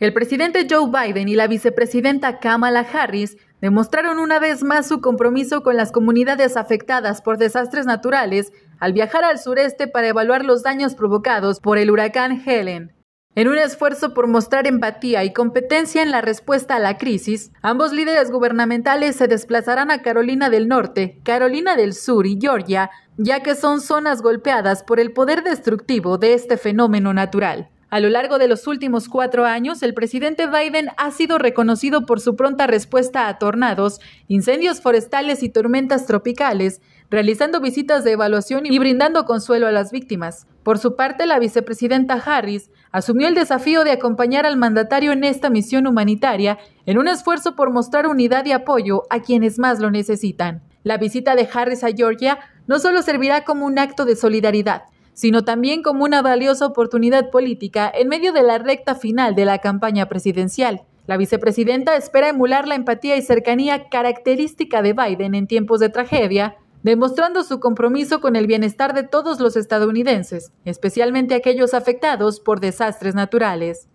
El presidente Joe Biden y la vicepresidenta Kamala Harris demostraron una vez más su compromiso con las comunidades afectadas por desastres naturales al viajar al sureste para evaluar los daños provocados por el huracán Helen. En un esfuerzo por mostrar empatía y competencia en la respuesta a la crisis, ambos líderes gubernamentales se desplazarán a Carolina del Norte, Carolina del Sur y Georgia, ya que son zonas golpeadas por el poder destructivo de este fenómeno natural. A lo largo de los últimos cuatro años, el presidente Biden ha sido reconocido por su pronta respuesta a tornados, incendios forestales y tormentas tropicales, realizando visitas de evaluación y brindando consuelo a las víctimas. Por su parte, la vicepresidenta Harris asumió el desafío de acompañar al mandatario en esta misión humanitaria en un esfuerzo por mostrar unidad y apoyo a quienes más lo necesitan. La visita de Harris a Georgia no solo servirá como un acto de solidaridad, sino también como una valiosa oportunidad política en medio de la recta final de la campaña presidencial. La vicepresidenta espera emular la empatía y cercanía característica de Biden en tiempos de tragedia, demostrando su compromiso con el bienestar de todos los estadounidenses, especialmente aquellos afectados por desastres naturales.